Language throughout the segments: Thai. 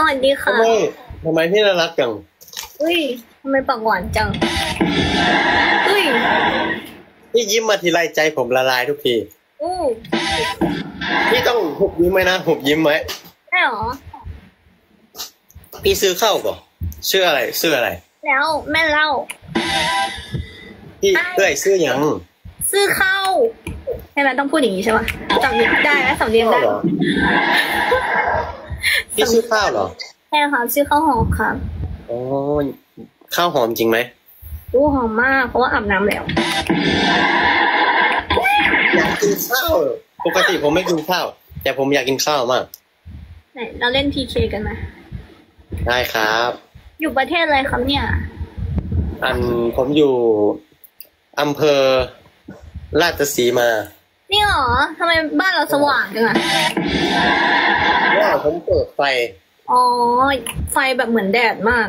สวัสดีค่ะทำไมทำไมพี่น่ารักจังอุ้ยทำไมปากหวานจังอุ้ยพี่ยิ้มมาทีไรใจผมละลายทุกทีอู้พี่ต้องหุบยิ้มไหมนะหุบยิ้มไหมได้เหรอพี่ซื้อข้าวก่อนชื่ออะไรซื้ออะไร แล้วแม่เล่าพี่เอ้ยซื้อหยังซื้อข้าวใช่ไหมต้องพูดอย่างนี้ใช่ปะจำเนียงได้ไหมสำเนียงข้าวได้เหรอ พี่ซื้อข้าวเหรอใช่ค่ะซื้อข้าวหอมครับอ๋อข้าวหอมจริงไหมอู้หอมมากเพราะว่าอาบน้ำแล้วอยากกินข้าวปกติผมไม่กินข้าว แต่ผมอยากกินข้าวมากไหนเราเล่นพีเคกันไหมได้ครับ อยู่ประเทศอะไรครับเนี่ย อันผมอยู่อำเภอราชสีมา นี่หรอทำไมบ้านเราสว่างจังอะว่า ผมเปิดไฟ อ๋อ ไฟแบบเหมือนแดดมาก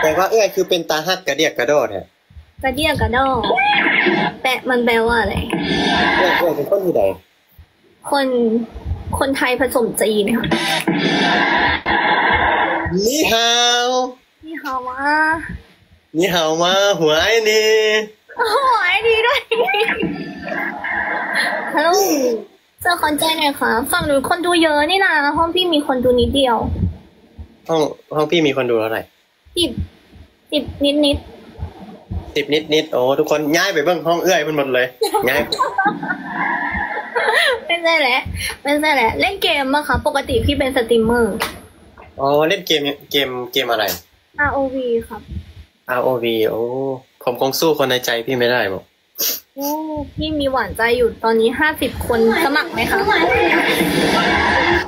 แต่ว่าเอ้ยคือเป็นตาฮักกระเดียกกระโดดเนี่ยกระเดียกกระดอกแปะมันแปลว่าอะไรเอ้ยเอ้ยเป็นคนที่ใดคนคนไทยผสมจีนค่ะนี่ฮาวนี่ฮาวะนี่ฮาวมาหัวไอ้นี่โอ้โหไอ้ดีด้วยฮัลโหล เจอคอนใจหน่อยค่ะฝั่งหนูคนดูเยอะนี่นะห้องพี่มีคนดูนิดเดียว ห้องห้องพี่มีคนดูเท่าไหร่สิบสิบนิดนิดสิบนิดนิดๆโอ้ทุกคนย้ายไปเบื้องห้องเอื้อยมันหมดเลยย้ายๆไม่ใช่แหละไม่ใช่แหละ เล่นเกมอะค่ะ ปกติพี่เป็นสตรีมเมอร์อ๋อเล่นเกมเกมเกมอะไร ROV ครับ ROV โอ้ผมคงสู้คนในใจพี่ไม่ได้บอก โอ้พี่มีหวานใจอยู่ตอนนี้ห้าสิบคนสมัครไหมคะ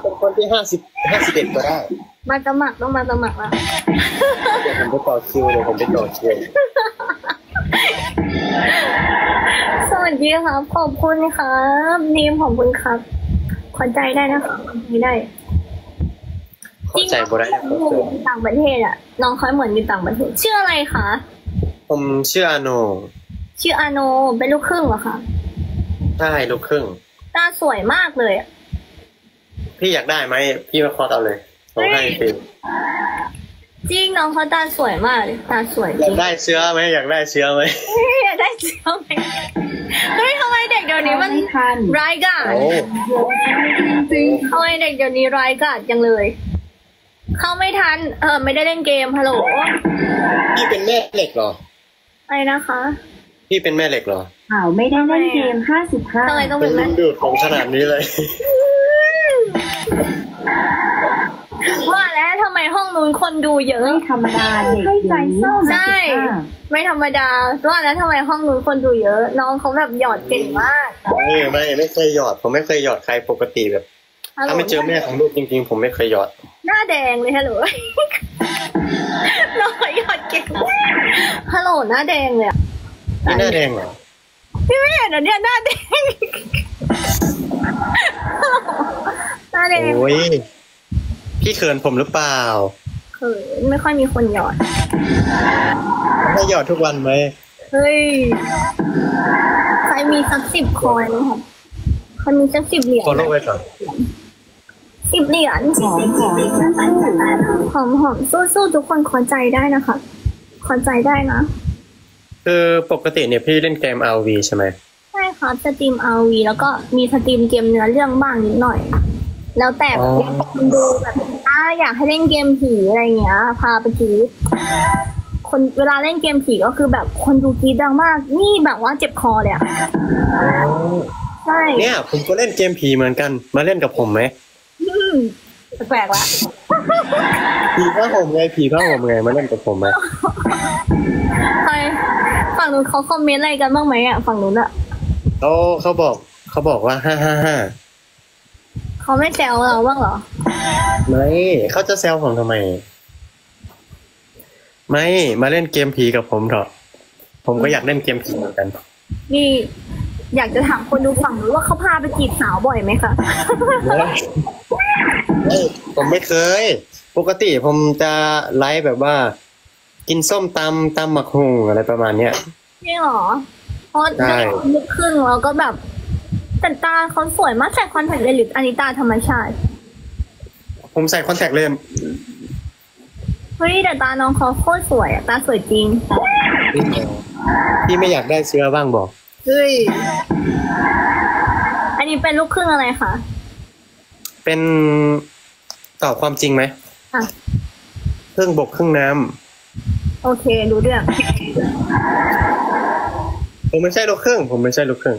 เป็นคนที่ห้าสิบห้าสิบเอ็ดก็ได้ มาสมัครต้องมาสมัครแล้วเดี๋ยวผมไปต่อคิวเดี๋ยวผมไปต่อคิวสวัสดีครับขอบคุณครับนีมขอบคุณครับ ขอใจได้นะคะขอใจได้เข้าใจบ่ได้จริงๆอยู่ต่างประเทศอะน้องเขาเหมือนอยู่ต่างประเทศชื่ออะไรคะผมชื่ออาโน ชื่ออาโนเป็นลูกครึ่งเหรอคะใช่ลูกครึ่ง ตาสวยมากเลยอะพี่อยากได้ไหมพี่มาคอร์สเอาเลยผมให้ฟรีจริงน้องเขาตาสวยมากเลยตาสวยอจยาริกงได้เชื้อไหมอยากได้เชื้อไหมเฮ้ยอยากได้เสื้อไหมเฮ้ยทำไมเด็กเดี๋ยวนี้มันไม่ทันร้ายกาจโอ้ทำไมเด็กเดี๋ยวนี้ร้ายกาจจังเลย เข้าไม่ทัน เออไม่ได้เล่นเกมฮัลโหลพี่เป็นแม่เหล็กเหรออะไรนะคะ พี่เป็นแม่เหล็กเหรอข่าวไม่ได้เล่นเกมทำไมต้อง55เป็นลุแม่งดูดผมขนาดนี้เลยว่าแล้วทำไมห้องนู้นคนดูเยอะไม่ธรรมดาเด็กให้ใจนี้เศร้าใช่55ไม่ธรรมดาว่าแล้วทำไมห้องนู้นคนดูเยอะ น้องเขาแบบหยอดเก่งมากไม่ไม่ไม่เคยหยอด ผมไม่เคยหยอดใครปกติแบบฮัลโหลถ้าไม่เจอแม่ของลูกจริง ๆ ผมไม่เคยหยอด หน้าแดงเลยฮัลโหลน้องเขาหยอดเก่งฮัลโหลหน้าแดงเลยอะ นี่หน้าแดงเหรอพี่ไม่เห็นเหรอเนี่ยหน้าแดงหน้าแดงโอ้ยพี่เขินผมหรือเปล่าเขินไม่ค่อยมีคนหยอดให้หยอดทุกวันไหมเฮ้ยใครมีสักสิบคอยไหมครับใครมีสักสิบเหรียญฟอลโล่ไว้ก่อนสิบเหรียญหอมหอมสู้หอมหอมสู้สู้ทุกคนขอใจได้นะคะขอใจได้นะ คือปกติเนี่ยพี่เล่นเกม RV ใช่ไหมใช่ครับสตรีม RV แล้วก็มี stream เกมเนื้อเรื่องบ้างนิดหน่อยแล้วแต่อ๋อคนดูแบบถ้าอยากให้เล่นเกมผีอะไรเงี้ย พาไปกรี๊ดคนเวลาเล่นเกมผีก็คือแบบคนดูกรี๊ดดังมาก นี่แบบว่าเจ็บคอเลยอะใช่เนี่ยผมก็เล่นเกมผีเหมือนกัน มาเล่นกับผมไหมอืมแปลกๆละผีผ้าห่มไงผีผ้าห่มไงมาเล่นกับผมไหมใคร ฝั่งนู้นเขาคอมเมนต์อะไรกันบ้างไหมอะฝั่งนู้นอะเขาเขาบอกเขาบอกว่าห้าห้าห้าเขาไม่แซวเราบ้างเหรอ ไม่เขาจะแซวผมทำไม ไม่มาเล่นเกมผีกับผมเถอะ ผมก็อยากเล่นเกมผีเหมือนกัน นี่อยากจะถามคนดูฝั่งนู้นว่าเขาพาไปจีบสาวบ่อยไหมคะเฮ้ยผมไม่เคย ปกติผมจะไลฟ์แบบว่า กินส้มตำตำหมักหุงอะไรประมาณเนี้ยจริงเหรอเพราะใช่เด็กลึกครึ่งแล้วก็แบบแต่ตาเขาสวยมากใส่คอนแทคเลนส์หรืออันนี้ตาธรรมชาติ ผมใส่คอนแทคเลนส์เฮ้ยแต่ตาน้องเขาโคตรสวยอะตาสวยจริงพี่ไม่อยากได้เชื้อบ้างบอกเฮ้ยอันนี้เป็นลูกครึ่งอะไรคะเป็นตอบความจริงไหมอะครึ่งบกครึ่งน้ โอเครู้เรื่องำผมไม่ใช่ลูกครึ่ง ผมไม่ใช่ลูกครึ่ง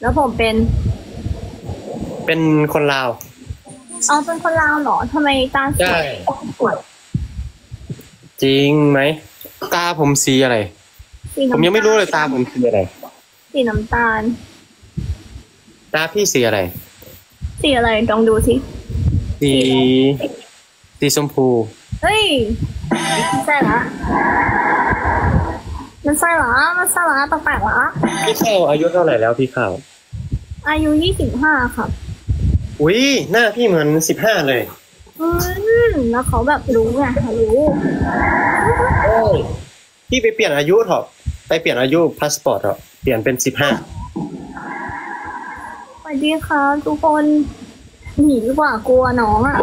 แล้วผมเป็น เป็นคนลาวเอาเป็นคนลาวเหรอทำไมตาสใช่วยสวยจริงไหม ตาผมสีอะไร สีผมน้ำยังไม่รู้เลยตาผมสีอะไร สีน้ำตาล ตาพี่สีอะไร สีอะไรลองดูสิ สี สีชมพู เฮ้ย ใช่ละมันใช่ละมันใช่ละแปลกๆละพี่เข้าอายุเท่าไหร่แล้วพี่เข้าอายุยี่สิบห้าครับ อุ้ยหน้าพี่เหมือนสิบห้าเลย อืมแล้วเขาแบบรู้ไงรู้พี่ไปเปลี่ยนอายุเถอะไปเปลี่ยนอายุพาสปอร์ตเถอะเปลี่ยนเป็นสิบห้าสวัสดีครับทุกคนหนีดีกว่ากลัวน้องอะ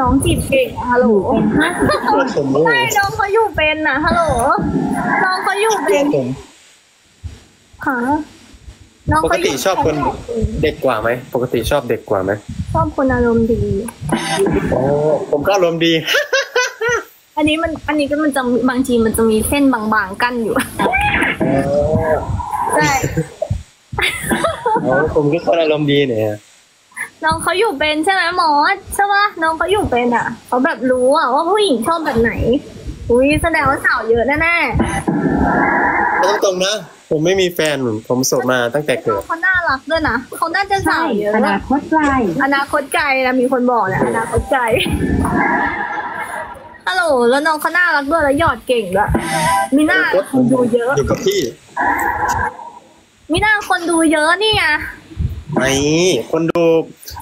น้องจีบเก่งอะฮัลโหลผมใช่น้องเขาอยู่เป็นนะฮัลโหล น้องเขาอยู่เป็นผมค่ะน้องปกเขาอยู่ติชอบคนเด็กกว่าไหม ปกติชอบเด็กกว่าไหมชอบคนอารมณ์ดี โอ้ผมก็อารมณ์ดี อันนี้มันอันนี้ก็มันจะบางทีมันจะมีเส้นบางๆกั้นอยู่ใช่อ๋อผมก็คนอารมณ์ดีเนี่ย น้องเขาอยู่เป็นใช่ไหมหมอใช่ปะน้องเขาอยู่เป็นอะเขาแบบรู้อะว่าผู้หญิงชอบแบบไหน อุ้ยแสดงว่าสาวเยอะแน่เอาตรงๆนะ ผมไม่มีแฟนผมโสดมาตั้งแต่ๆเกิดเขาน่ารักด้วยนะเขาน่าจะใช่สาวเยอะอนาคตไกลอนาคตไกลนะมีคนบอกแหละอนาคตไกลฮัลโหลแล้วน้องเขาน่ารักด้วยแล้วหยอดเก่งด้วยมีหน้าคนดูเยอะ อยู่กับพี่ มีหน้าคนดูเยอะนี่ไง ไม่คนดู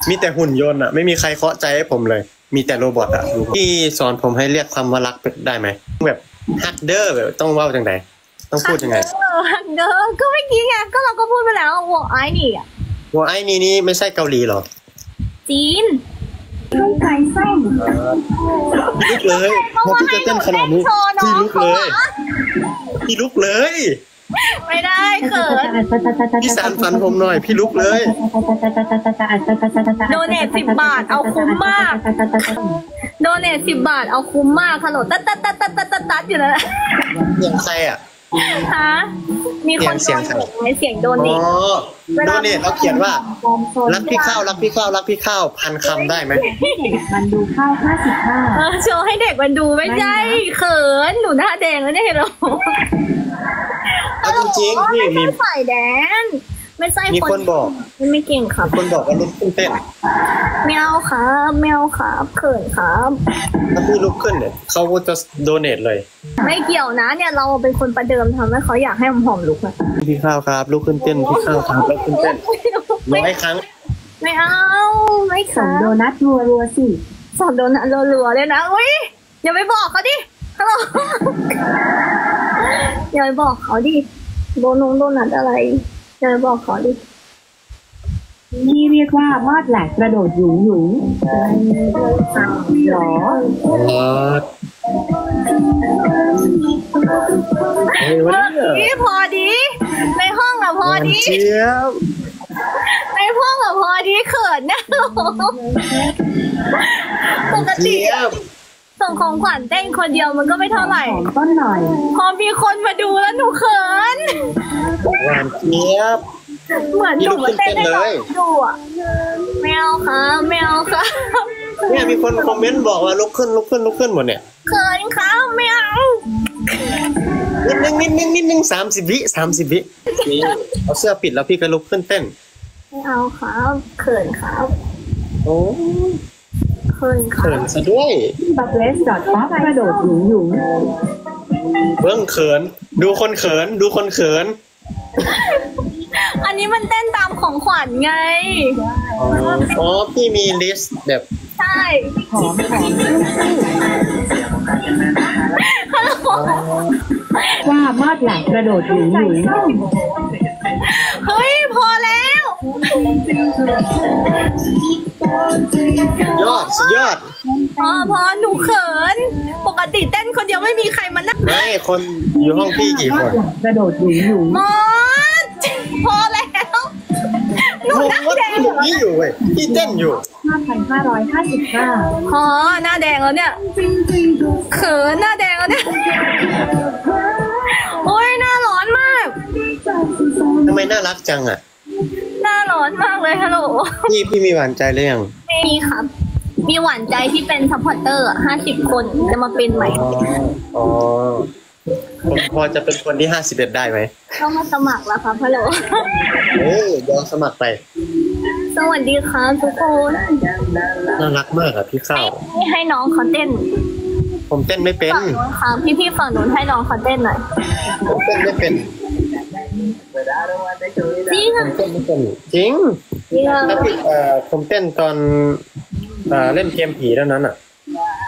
มีแต่หุ่นยนต์อะ ไม่มีใครเคาะใจให้ผมเลย มีแต่โรบอทอะพี่สอนผมให้เรียกคำว่ารักได้ไหมแบบฮักเดอร์แบบต้องเว่าจังไงต้องพูดยังไงเออเด้อก็ไม่อกี้ไงก็เราก็พูดไปแล้วว่าไอ้นี่อะว่าไอ้นี่นี่ไม่ใช่เกาหลีเหรอ จีนเข้าใจส้มพี่ลุกเลยพอพี่จะเต้นขนาดนี้พี่ลุกเลยพี่ลุกเลย ไม่ได้เขินพี่สารฝันผมหน่อย พี่ลุกเลยโดเนท10บาทเอาคุ้มมากโดเนทสิบบาทเอาคุ้มมากฮัลโหลตัดตัดตัดตัดตัดตัดตัดอยู่แล้วเสียงใครอะฮะมีคนเสียงใครโดนเสียงโดอ๋เนอทโดเนทเขาเขียนว่า รักพี่ข้าวรักพี่ข้าวรักพี่ข้าวพันคำได้ไหมมันดูข้าวห้าสิบห้าเออโชว์ให้เด็กมันดูไม่ใช่เขินหนูหน้าแดงแล้วเนี่ยเหรอ เอาจริงๆพี่ไม่มีใช่ฝ่ายแดน ไม่ใช่มีคนบอกไม่เก่งครับคนบอกว่าลุกขึ้นเต้นไม่เอาครับไม่เอาครับเขินครับถ้าพี่ลุกขึ้นเนี่ยเขาจะโดเนทเลย ไม่เกี่ยวนะ เนี่ยเราเป็นคนประเดิมทำให้เขาอยากให้หอมๆลุกนะพี่ข้าวครับลุกขึ้นเต้นพี่ข้าวครับลุกขึ้นเต้นร้อยครั้ง ไม่เอาไม่คส่รังโดบนัทรัวรัวๆสิสอนโดนรัวๆเลยนะอุ้ยอย่าไปบอกเขาดิฮัลโหลอ ย่าไปบอกเขาดิโดนงโดนัทอะไรอย่าไปบอกเขาดินี่เรียกว่าวาดแหลกกระโดดหยุงหยุงหรออ๋อเฮ้ยวันนี้นี่พอดี ในห้องอะพอดีเจี๊ยบในห้องอะพอดีเขินนะปกติเจี๊ยบ ส่งของขวัญเต้นคนเดียวมันก็ไม่เท่าไหร่หอมต้นหน่อย พอมีคนมาดูแล้วหนูเขิน หวานเจี๊ยบ เหมือนหนูมาเต้นให้น้องนี่ลุกขึ้นเต้นเลยดูอะแมวครับแมวครับเนี่ยมีคนคอมเมนต์บอกว่าลุกขึ้นลุกขึ้นลุกขึ้นหมดเนี่ยเขินครับแมวนิดนึงนิดนึงนิดนึงสามสิบวิสามสิบวินี่เอาเสื้อปิดแล้วพี่ก็ลุกขึ้นเต้นไม่เอาครับเขินครับ โอ้ เขินครัเขิบนซะด้วย บักเลสดอทป๊อปกระโดดหยุงหยุงเบื้องเขิน ดูคนเขิน ดูคนเขิน อันนี้มันเต้นตามของขวัญไง อ๋อ พี่มีลิสต์แบบ ใช่หอมหอมว่ามอดแหลกกระโดดหยุงหยุงเฮ้ย พอแล้ว ยอดสุดยอดพอพอหนูเขิน ปกติเต้นคนเดียวไม่มีใครมานั่งไม่คนอยู่ห้องพี่กี่คนกระโดดหยุยหยุยมอสพอแล้วหนูผมหน้าว่าแดงพี่นี่อยู่เว้ยพี่เต้นอยู่ห้าพันห้าร้อยห้าสิบห้าพอหน้าแดงแล้วเนี่ยเขินหน้าแดงแล้วเนี่ยโอ้ยหน้าร้อนมากทำไมน่ารักจังอะหน้า ร้อนมากเลยฮัลโหลพี่พี่มีหวานใจหรือยังมีครับ มีหวานใจที่เป็น supporter ห้าสิบคนจะมาเป็นใหม่อ๋ออ๋อผมพอจะเป็นคนที่ห้าสิบเอ็ดได้ไหมต้องมาสมัครแล้วครับฮัลโหลเอ้ยยอมสมัครไป สวัสดีครับทุกคนน่ารักมากอะพี่ข้าวให้ให้น้องเขาเต้น ผมเต้นไม่เป็นฝั่งนู้นครับพี่พี่ๆฝั่งนู้นให้น้องเขาเต้นหน่อยผมเต้นไม่เป็น จริงผอะมเต้นไม่เป็นจริงจริงอะแล้วพี่เอ่อผมเต้นตอนเอ่อเล่นเกมผีเท่านั้นอะ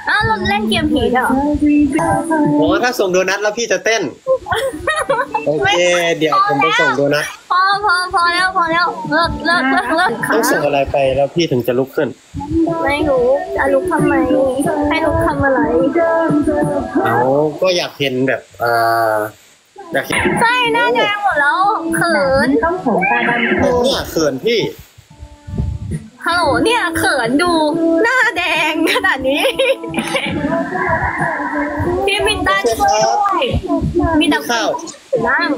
อ้าวเราเล่นเกมผีด้วยเหรออ๋อถ้าส่งโดนัทแล้วพี่จะเต้น โอเค เดี๋ยวผมไปส่งโดนัทพอพอพอแล้วพอแล้วเลิกเลิกเลิกเลิกครัต้องส่งบอะไรไปแล้วพี่ถึงจะลุกขึ้น ไม่รู้จะลุกทำไมให้ลุกทำอะไร เอาก็อยากเห็นแบบอ่า อยากเห็นใช่หน้าแดงหมดแล้วเขินต้องผมตาดำโตเนี่ยเขินพี่ฮัลโหลเนี่ยเขินดูหน้าแดงขนาดนี้พี่มินตันช่วยด้วยมีแต่ข้าวนั่ง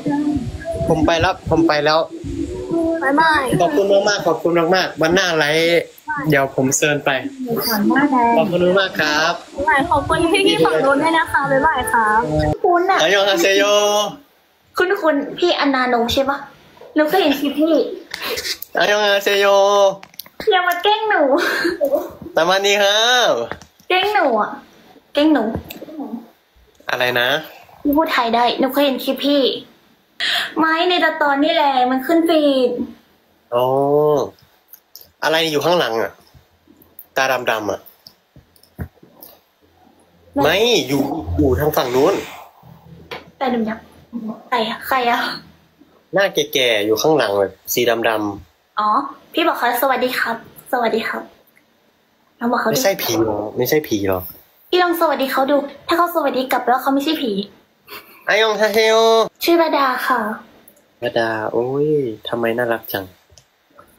ผมไปแล้วผมไปแล้วบายบายขอบคุณมากๆขอบคุณมากๆวันหน้าไลฟ์เดี๋ยวผมเชิญไปขอนหน้าแดงขอบคุณมากๆครับบ๊ายบายขอบคุณพี่ที่ฝั่งนู้นด้วยนะคะบ๊ายบายครับคุณอะอายองฮาเซโย คุณคุณพี่อนาโนใช่ปะหนูเคยเห็นคลิปพี่อายองฮาเซโยอย่ามาแกล้งหนู ตามมานี่ครับแกล้งหนูอะแกล้งหนู อะไรนะพี่พูดไทยได้ หนูเคยเห็นคลิปพี่ ไม้ในตะตอนนี่แหละ มันขึ้นฟีดอ๋ออะไรอยู่ข้างหลังอะ ตาดำๆอะ ไม่อยู่อยู่ทางฝั่งนู้นแต่หนูยัก ใครอะใครอะหน้าแก่ๆอยู่ข้างหลังแบบสีดำอ๋อ พี่บอกเขาสวัสดีครับ สวัสดีครับลองบอกๆเขาไม่ดูใช่ผีหรอไม่ใช่ผีหรอพี่ลองสวัสดีเขาดู ถ้าเขาสวัสดีกลับแล้วเขาไม่ใช่ผีอายองฮาเซโยชื่อระดาค่ะระดา โอ้ยทำไมน่ารักจัง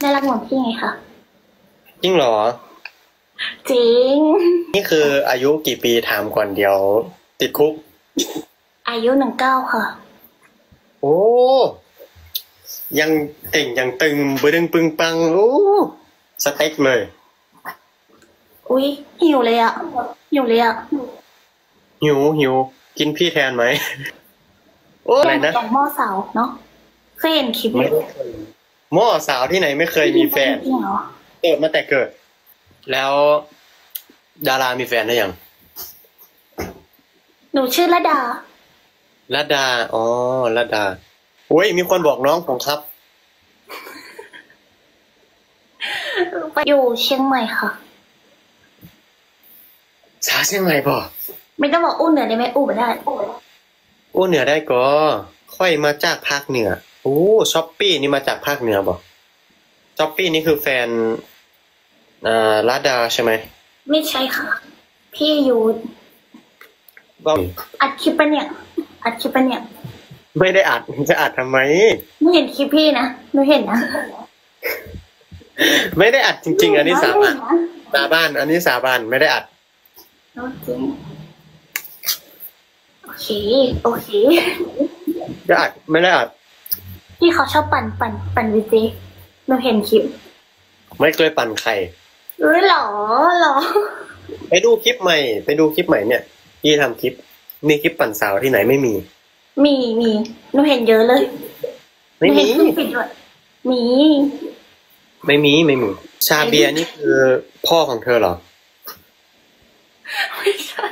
น่ารักเหมือนพี่ไงคะจริงเหรอ จริง นี่คืออายุกี่ปีถามก่อนเดี๋ยว ติดคุก อายุหนึ่งเก้าค่ะโอ้ ยังเต่งยังตึงบึดึงปึงปังโอ้สเต็กเลย อุ๊ยหิวเลยอะหิวเลยอะหิวหิวกินพี่แทนไหมโอ้อะไรนะสองหม้อสาวเนาะเคยเห็นคลิปไหมไม่เคยหม้อสาวที่ไหนไม่เคยมีแฟนจริงเหรอเกิดมาแต่เกิด แล้ว ดารามีแฟนได้ยัง หนูชื่อระดา ระดา อ๋อระดาโอ้ย มีคนบอกน้องผมครับอยู่เชียงใหม่ค่ะ สาวเชียงใหม่ป่ะไม่ต้องบอกอู้เหนือได้ไหมอู้ไม่ได้โอ้เหนือได้ก็ ค่อยมาจากภาคเหนือ โอ้ช้อปปี้นี่มาจากภาคเหนือบ่ช้อปปี้นี่คือแฟนอ่าระดาใช่ไหม ไม่ใช่ค่ะ พี่อยู่ว่าอัดคลิปปะเนี่ย อัดคลิปปะเนี่ย ไม่ได้อัดจะอัดทำไมหนูเห็นคลิปพี่นะหนูเห็นนะ ไม่ได้อัดจริง ๆ อันนี้สาบานหนูเห็ะสาบานอันนี้สาบานไม่ได้อัด โอเคโอเคโอเคได้อัดไม่ได้อัดพี่เขาชอบปั่นปั่นปั่นวีเจหนูเห็นคลิป ไม่เคยปั่นใครเออหรอหรอ ไปดูคลิปใหม่ ไปดูคลิปใหม่เนี่ย พี่ทำคลิป มีคลิปปั่นสาวที่ไหนไม่มี มีมีหนูเห็นเยอะเลยไม่หนูมีเห็นคลิปปิดด้วยมี ไม่มีไม่มีชาเบียร์นี่คือพ่อของเธอเหรอไม่ใช่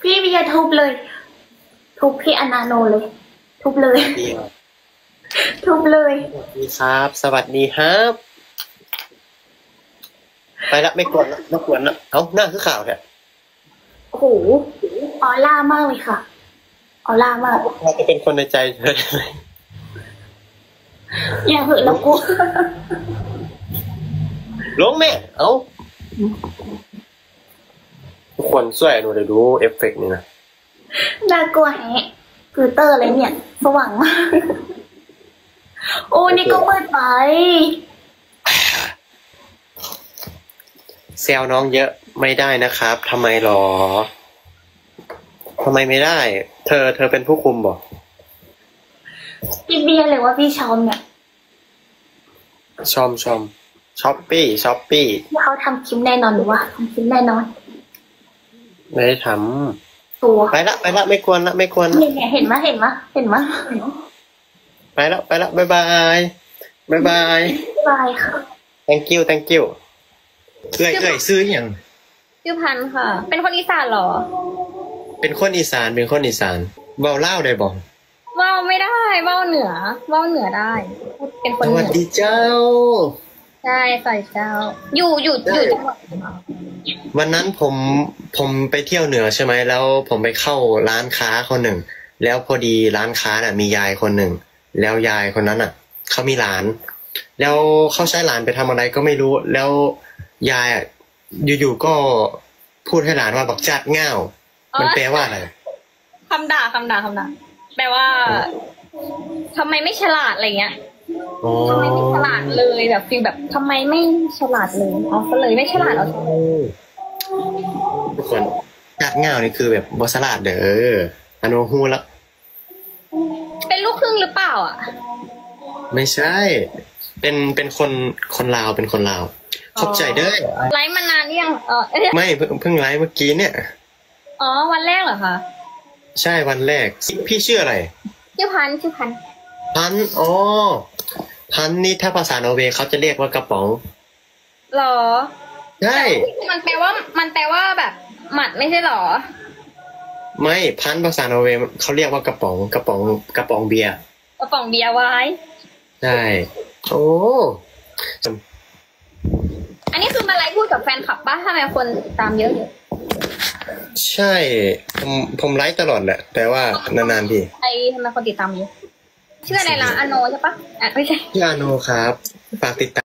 พี่เบียร์ทุบเลย ทุบพี่อนาโนเลย ทุบเลยดีทุบเลยสวัสดีครับ สวัสดีครับ ไปละไม่กวนละไม่กวนละเอ้าหน้าคือข่าวแท้ โอ้โหออร่ามากเลยค่ะออร่ามากเราจะเป็นคนในใจเธอได้ไหมอย่าเหอะเรากลัวลงแม่เอ้าทุกคนช่วยหนูได้ดูเอฟเฟกต์นี่นะน่ากลัวแฮะฟิลเตอร์อะไรเนี่ย สว่างมาก โอ้นี่ก็มืดไปแซวน้องเยอะ ไม่ได้นะครับทำไมหรอทำไมไม่ได้ เธอ เธอเป็นผู้คุมบอกพี่เบียร์เลยว่าพี่ชอมเนี่ยชอมชอมช้อปปี้ช้อปปี้ที่เขาทำคลิปแน่นอนหรือว่าทำคลิปแน่นอน ไม่ได้ทตัวำไปละไปละไม่ควรละไม่ควรละเนี่ยเนี่ยเห็นไหมยเห็นไหมยเห็นไหมยไปละไปละบายบายบายบายบายค่ะ thank you thank you เอ้ยเอ้ยซื้ออหย่าง ชื่อพันธุ์ค่ะ เป็นคนอีสานเหรอ เป็นคนอีสานเป็นคนอีสานเบาเล่าวได้บอกเว้าไม่ได้เว้าเหนือเว้าเหนือได้ เป็นคสนเหวันืสอดีเจ้า ใช่ใส่เจ้า อยู่อยู่อยู่จังหวัดวันนั้นผมผมไปเที่ยวเหนือใช่ไหมแล้ว ผมไปเข้าร้านค้าคนหนึ่ง แล้วพอดีร้านค้าน่ะ มียายคนหนึ่ง แล้วยายคนนั้นอะเขามีหลาน แล้วเขาใช้หลานไปทำอะไรก็ไม่รู้ แล้วยายอะ อยู่ๆก็พูดให้หลานว่าบักจัดเง่ามันแปลว่าอะไรคำด่าคำด่าคำด่าแปลว่าทำไมไม่ฉลาดอะไรเงี้ยอ๋อทำไมไม่ฉลาดเลยแบบฟีลแบบทำไมไม่ฉลาดเลยเอาซะเลยไม่ฉลาดเอาซะเลยทุกคนจัดเง่านี่คือแบบบอสลาดเด้ออโนฮูแล้วเป็นลูกครึ่งหรือเปล่า อะ ไม่ใช่ เป็นเป็นคนคนลาวเป็นคนลาว ขอบใจเด้อไลฟ์มานานหรือยังเออเอ้ยไม่เพิ่งเพิ่งไลฟ์เมื่อกี้เนี่ย อ๋อ วันแรกเหรอคะ ใช่วันแรก พี่ชื่ออะไร ชื่อพันธุ์ชื่อพันธุ์พันธุ์อ๋อ พันธุ์นี่ถ้าภาษาโนอร์เวย์เขาจะเรียกว่ากระป๋องหรอ ใช่ มันแปลว่า มันแปลว่าแบบ หมัดไม่ใช่หรอ ไม่พันธุ์ภาษาโนอร์เวย์เขาเรียกว่ากระป๋องกระป๋องกระป๋องเบียร์ กระป๋องเบียร์ไว้ ใช่ โอ้ อันนี้คือมาไลฟ์พูดกับแฟนคลับป้าทำไมคนติดตามเยอะเยอะใช่ผมผมไลฟ์ตลอดแหละ แต่ว่านานๆทีไอทำไมคนติดตามเยอะชื่ออะไรล่ะอาโนใช่ปะอะไม่ใช่พี่อาโนครับ ฝากติดตาม